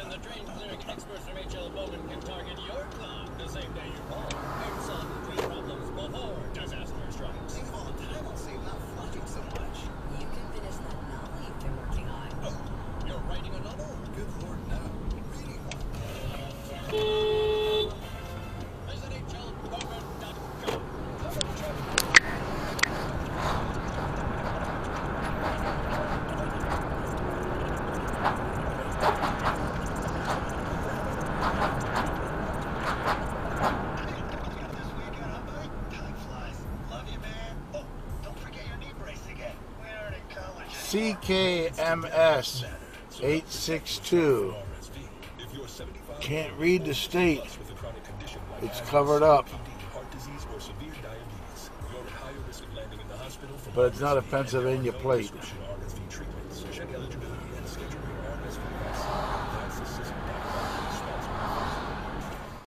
And the trained clearing experts from HL Bowman can target your clock the same day you call. And solve the train problems before disaster strikes. Think of all the time I'll save not flushing so much. You can finish that novel you've been working on. Oh, you're writing a novel? Good lord, no. CKMS 862. Can't read the state. It's covered up. But it's not a Pennsylvania plate.